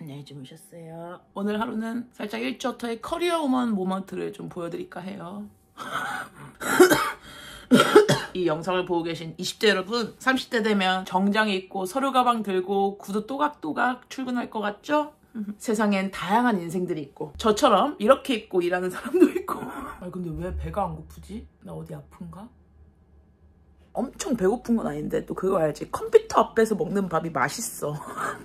안녕히 주무셨어요. 오늘 하루는 살짝 일주어터의 커리어 우먼 moment를 좀 보여드릴까 해요. 이 영상을 보고 계신 20대 여러분, 30대 되면 정장 입고 서류 가방 들고 구두 또각또각 출근할 것 같죠? 세상엔 다양한 인생들이 있고 저처럼 이렇게 입고 일하는 사람도 있고 아 근데 왜 배가 안 고프지? 나 어디 아픈가? 엄청 배고픈 건 아닌데 또 그거 알지? 컴퓨터 앞에서 먹는 밥이 맛있어.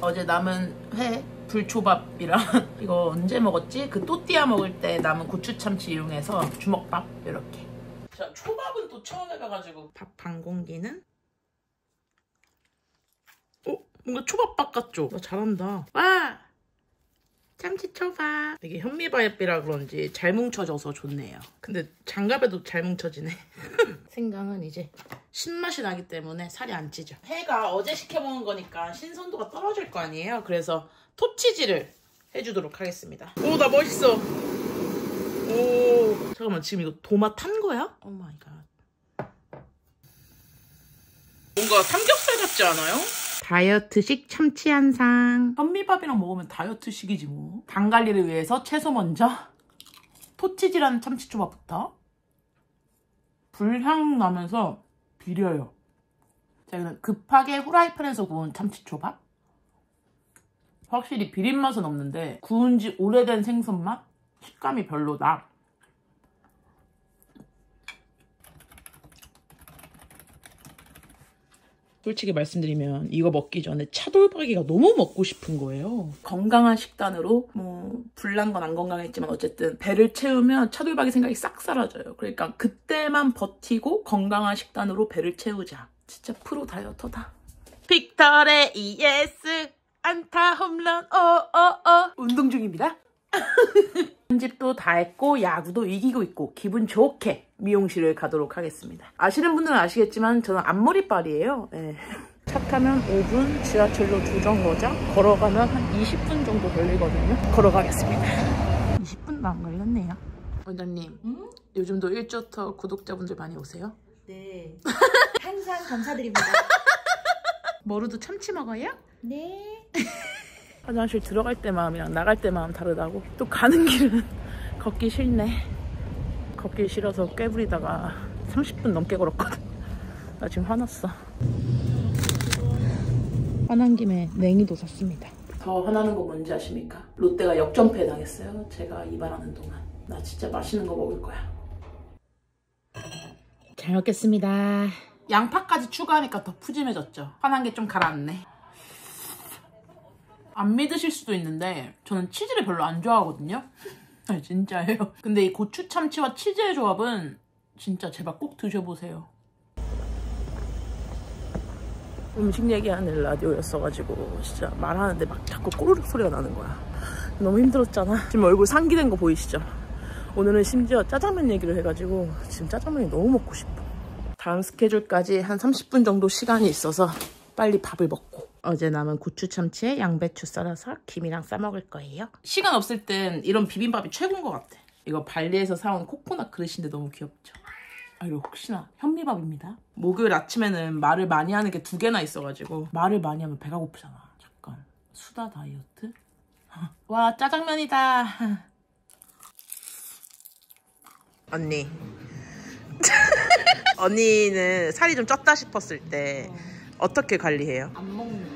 어제 남은 회 불초밥이랑 이거 언제 먹었지? 그 또띠아 먹을 때 남은 고추 참치 이용해서 주먹밥 이렇게. 자 초밥은 또 처음 해봐가지고 밥 반 공기는 어? 뭔가 초밥밥 같죠? 나 잘한다. 와! 참치초밥. 이게 현미밥이라 그런지 잘 뭉쳐져서 좋네요. 근데 장갑에도 잘 뭉쳐지네. 생강은 이제 신맛이 나기 때문에 살이 안 찌죠. 회가 어제 시켜 먹은 거니까 신선도가 떨어질 거 아니에요. 그래서 토치질을 해주도록 하겠습니다. 오, 나 멋있어. 오, 잠깐만 지금 이거 도마 탄 거야? Oh my God. 뭔가 삼겹살 같지 않아요? 다이어트식 참치 한상. 현미밥이랑 먹으면 다이어트식이지 뭐. 당 관리를 위해서 채소 먼저 토치질한 참치초밥부터 불향 나면서 비려요. 자, 그냥 급하게 후라이팬에서 구운 참치초밥. 확실히 비린 맛은 없는데 구운 지 오래된 생선 맛? 식감이 별로다. 솔직히 말씀드리면 이거 먹기 전에 차돌박이가 너무 먹고 싶은 거예요. 건강한 식단으로 뭐 불난 건 안 건강했지만 어쨌든 배를 채우면 차돌박이 생각이 싹 사라져요. 그러니까 그때만 버티고 건강한 식단으로 배를 채우자. 진짜 프로 다이어터다. 빅터의 ES 안타 홈런 어어어 운동 중입니다. 편집도 다 했고 야구도 이기고 있고 기분 좋게 미용실을 가도록 하겠습니다. 아시는 분들은 아시겠지만 저는 앞머리빨이에요. 네. 차 타면 5분, 지하철로 두 정거장, 걸어가면 한 20분 정도 걸리거든요. 걸어가겠습니다. 20분도 안 걸렸네요. 원장님, 음? 요즘도 일조터 구독자분들 많이 오세요? 네. 항상 감사드립니다. 머루도 참치 먹어요? 네. 화장실 들어갈 때 마음이랑 나갈 때 마음 다르다고? 또 가는 길은 걷기 싫네. 걷기 싫어서 꾀부리다가 30분 넘게 걸었거든. 나 지금 화났어. 화난 김에 냉이도 샀습니다. 더 화나는 거 뭔지 아십니까? 롯데가 역전패 당했어요. 제가 이발하는 동안. 나 진짜 맛있는 거 먹을 거야. 잘 먹겠습니다. 양파까지 추가하니까 더 푸짐해졌죠. 화난 게 좀 가라앉네 안 믿으실 수도 있는데 저는 치즈를 별로 안 좋아하거든요. 아니, 진짜예요. 근데 이 고추 참치와 치즈의 조합은 진짜 제발 꼭 드셔보세요. 음식 얘기하는 라디오였어가지고 진짜 말하는데 막 자꾸 꼬르륵 소리가 나는 거야. 너무 힘들었잖아. 지금 얼굴 상기된 거 보이시죠? 오늘은 심지어 짜장면 얘기를 해가지고 지금 짜장면이 너무 먹고 싶어. 다음 스케줄까지 한 30분 정도 시간이 있어서 빨리 밥을 먹고 어제 남은 고추 참치에 양배추 썰어서 김이랑 싸 먹을 거예요. 시간 없을 땐 이런 비빔밥이 최고인 것 같아. 이거 발리에서 사온 코코넛 그릇인데 너무 귀엽죠? 아 이거 혹시나 현미밥입니다. 목요일 아침에는 말을 많이 하는 게 두 개나 있어가지고 말을 많이 하면 배가 고프잖아. 잠깐 수다 다이어트? 와 짜장면이다. 언니. 언니는 살이 좀 쪘다 싶었을 때 어떻게 관리해요? 안 먹는 거.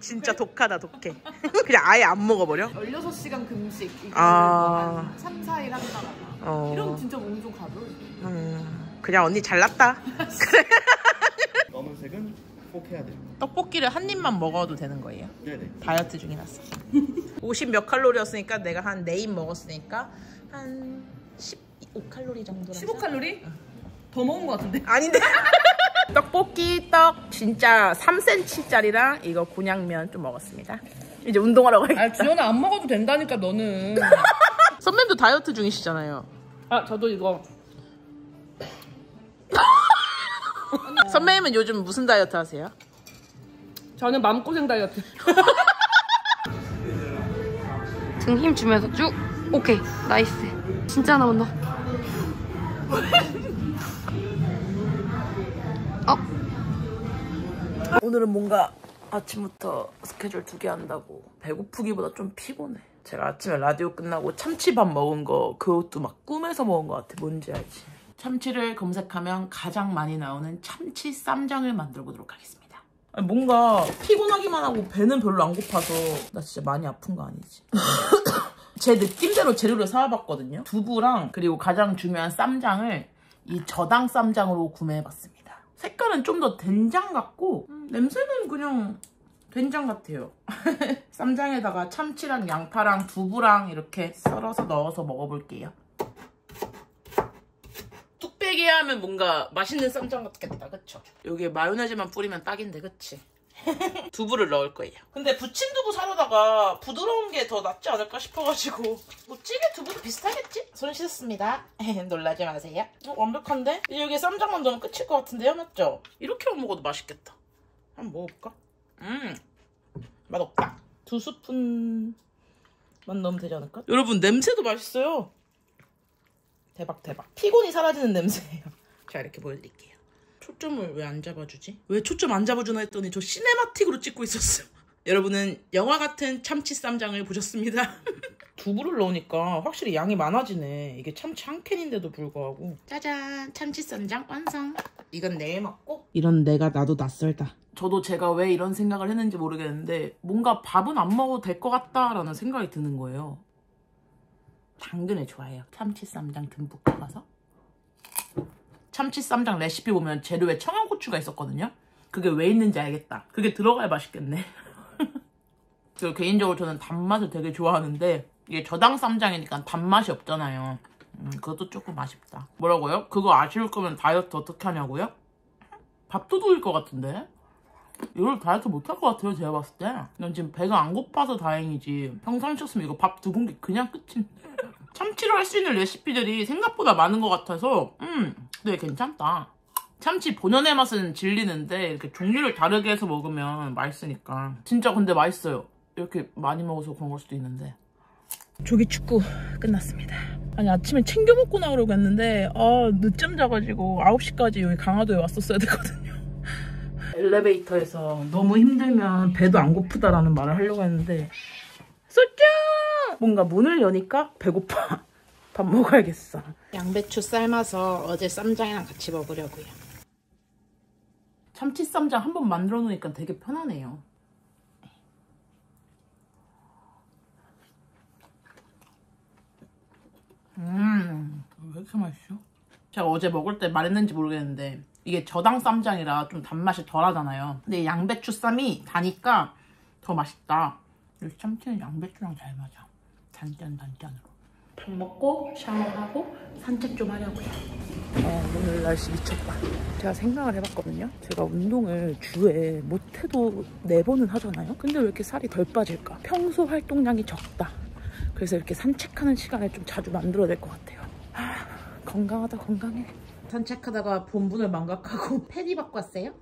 진짜 독하다 독해. 그냥 아예 안 먹어버려? 16시간 금식. 이거 아. 한 3, 4일 한다거나. 어. 이러면 진짜 몸좀 가벼워. 음, 그냥 언니 잘났다. 검은색은 꼭 해야 돼요. 떡볶이를 한 입만 먹어도 되는 거예요? 네네. 다이어트 중이라서. 50 몇 칼로리였으니까 내가 한네입 먹었으니까 한 15칼로리 정도. 15칼로리? 더 먹은 거 같은데? 아닌데? 떡볶이 떡 진짜 3cm짜리랑 이거 곤약면 좀 먹었습니다. 이제 운동하러 가야겠다. 아, 주연아 안 먹어도 된다니까 너는. 선배님도 다이어트 중이시잖아요. 아, 저도 이거. 선배님은 요즘 무슨 다이어트 하세요? 저는 마음고생 다이어트. 등힘 주면서 쭉 오케이 nice 진짜 나온다 오늘은 뭔가 아침부터 스케줄 두 개 한다고 배고프기보다 좀 피곤해. 제가 아침에 라디오 끝나고 참치밥 먹은 거 그것도 막 꿈에서 먹은 것 같아. 뭔지 알지? 참치를 검색하면 가장 많이 나오는 참치 쌈장을 만들어 보도록 하겠습니다. 아니, 뭔가 피곤하기만 하고 배는 별로 안 고파서 나 진짜 많이 아픈 거 아니지? 제 느낌대로 재료를 사와봤거든요. 두부랑 그리고 가장 중요한 쌈장을 이 저당 쌈장으로 구매해봤습니다. 색깔은 좀 더 된장 같고 음, 냄새는 그냥 된장 같아요. 쌈장에다가 참치랑 양파랑 두부랑 이렇게 썰어서 넣어서 먹어볼게요. 뚝배기 하면 뭔가 맛있는 쌈장 같겠다, 그쵸? 여기에 마요네즈만 뿌리면 딱인데, 그치? 두부를 넣을 거예요. 근데 부친 두부 사려다가 부드러운 게 더 낫지 않을까 싶어가지고 뭐 찌개 두부도 비슷하겠지? 손 씻었습니다. 놀라지 마세요. 어, 완벽한데? 여기에 쌈장만 넣으면 끝일 것 같은데요? 맞죠? 이렇게만 먹어도 맛있겠다. 한번 먹어볼까? 음 맛없다. 두 스푼만 넣으면 되지 않을까? 여러분 냄새도 맛있어요. 대박 대박. 피곤이 사라지는 냄새예요. 자 이렇게 보여드릴게요. 초점을 왜 안 잡아주지? 왜 초점 안 잡아주나 했더니 저 시네마틱으로 찍고 있었어요. 여러분은 영화 같은 참치 쌈장을 보셨습니다. 두부를 넣으니까 확실히 양이 많아지네. 이게 참치 한 캔인데도 불구하고. 짜잔, 참치 쌈장 완성. 이건 내일 먹고. 이런 내가 나도 낯설다. 저도 제가 왜 이런 생각을 했는지 모르겠는데 뭔가 밥은 안 먹어도 될 것 같다라는 생각이 드는 거예요. 당근을 좋아해요. 참치 쌈장 듬뿍 들어가서. 참치 쌈장 레시피 보면 재료에 청양고추가 있었거든요. 그게 왜 있는지 알겠다. 그게 들어가야 맛있겠네. 그리고 개인적으로 저는 단맛을 되게 좋아하는데 이게 저당 쌈장이니까 단맛이 없잖아요. 음, 그것도 조금 아쉽다. 뭐라고요? 그거 아쉬울 거면 다이어트 어떻게 하냐고요? 밥도둑일 것 같은데? 이걸 다이어트 못할 것 같아요 제가 봤을 때. 난 지금 배가 안 고파서 다행이지. 평상시였으면 이거 밥 두 공기 그냥 끝인데. 참치로 할 수 있는 레시피들이 생각보다 많은 것 같아서 음, 네 괜찮다. 참치 본연의 맛은 질리는데 이렇게 종류를 다르게 해서 먹으면 맛있으니까 진짜 근데 맛있어요. 이렇게 많이 먹어서 그런 걸 수도 있는데 조기 축구 끝났습니다. 아니 아침에 챙겨 먹고 나오려고 했는데 아 늦잠 자가지고 9시까지 여기 강화도에 왔었어야 되거든요. 엘리베이터에서 너무 힘들면 배도 안 고프다라는 말을 하려고 했는데 쏘짜! 뭔가 문을 여니까 배고파. 밥 먹어야겠어. 양배추 삶아서 어제 쌈장이랑 같이 먹으려고요. 참치 쌈장 한 번 만들어 놓으니까 되게 편하네요. 음, 왜 이렇게 맛있어? 제가 어제 먹을 때 말했는지 모르겠는데 이게 저당 쌈장이라 좀 단맛이 덜하잖아요. 근데 양배추 쌈이 다니까 더 맛있다. 여기 참치는 양배추랑 잘 맞아. 단짠 단짠으로. 밥 먹고 샤워하고 산책 좀 하려고요. 아, 오늘 날씨 미쳤다. 제가 생각을 해봤거든요. 제가 운동을 주에 못해도 네 번은 하잖아요. 근데 왜 이렇게 살이 덜 빠질까? 평소 활동량이 적다. 그래서 이렇게 산책하는 시간을 좀 자주 만들어야 될 것 같아요. 아, 건강하다 건강해. 산책하다가 본분을 망각하고 패디 받고 왔어요.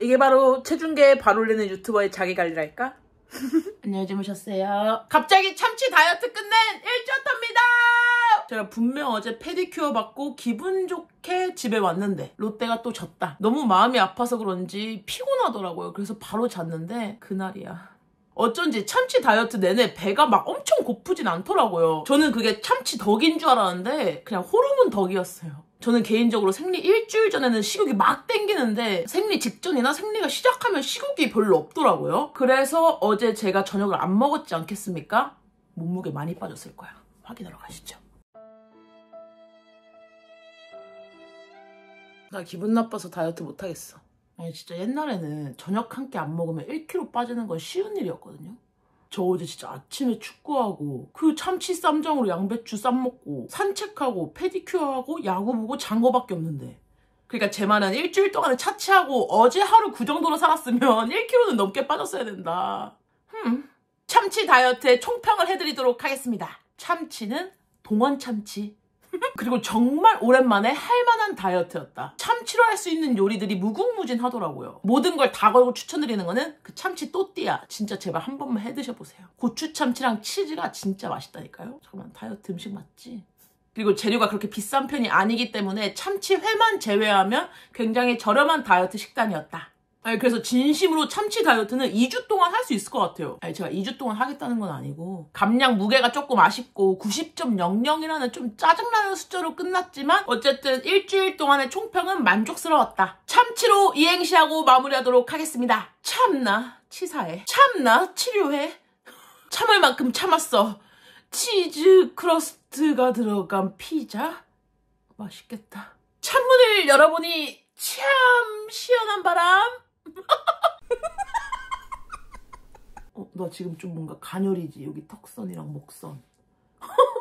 이게 바로 체중계에 발 올리는 유튜버의 자기관리랄까? 안녕히 주무셨어요. 갑자기 참치 다이어트 끝낸 1조터입니다! 제가 분명 어제 페디큐어 받고 기분 좋게 집에 왔는데 롯데가 또 졌다. 너무 마음이 아파서 그런지 피곤하더라고요. 그래서 바로 잤는데 그날이야. 어쩐지 참치 다이어트 내내 배가 막 엄청 고프진 않더라고요. 저는 그게 참치 덕인 줄 알았는데 그냥 호르몬 덕이었어요. 저는 개인적으로 생리 일주일 전에는 식욕이 막 땡기는데 생리 직전이나 생리가 시작하면 식욕이 별로 없더라고요. 그래서 어제 제가 저녁을 안 먹었지 않겠습니까? 몸무게 많이 빠졌을 거야. 확인하러 가시죠. 나 기분 나빠서 다이어트 못하겠어. 아니 진짜 옛날에는 저녁 한 끼 안 먹으면 1kg 빠지는 건 쉬운 일이었거든요. 저 어제 진짜 아침에 축구하고 그 참치 쌈장으로 양배추 쌈 먹고 산책하고 페디큐어하고 야구 보고 잔 거밖에 없는데 그러니까 제 말은 일주일 동안에 차치하고 어제 하루 그 정도로 살았으면 1kg는 넘게 빠졌어야 된다. 흠. 참치 다이어트의 총평을 해드리도록 하겠습니다. 참치는 동원 참치. 그리고 정말 오랜만에 할만한 다이어트였다. 참치로 할 수 있는 요리들이 무궁무진하더라고요. 모든 걸 다 걸고 추천드리는 거는 그 참치 또띠아. 진짜 제발 한 번만 해 드셔보세요. 고추 참치랑 치즈가 진짜 맛있다니까요. 잠깐만 다이어트 음식 맞지? 그리고 재료가 그렇게 비싼 편이 아니기 때문에 참치 회만 제외하면 굉장히 저렴한 다이어트 식단이었다. 아니 그래서 진심으로 참치 다이어트는 2주 동안 할 수 있을 것 같아요. 아니 제가 2주 동안 하겠다는 건 아니고 감량 무게가 조금 아쉽고 90.00이라는 좀 짜증나는 숫자로 끝났지만 어쨌든 일주일 동안의 총평은 만족스러웠다. 참치로 이행시하고 마무리하도록 하겠습니다. 참나 치사해. 참나 치료해. 참을 만큼 참았어. 치즈 crust가 들어간 피자? 맛있겠다. 창문을 열어보니 참 시원한 바람. 어, 나 지금 좀 뭔가 간혈이지. 여기 턱선이랑 목선.